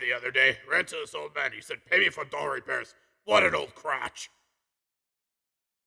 the other day, ran to this old man. He said, Pay me for door repairs. What an old crotch.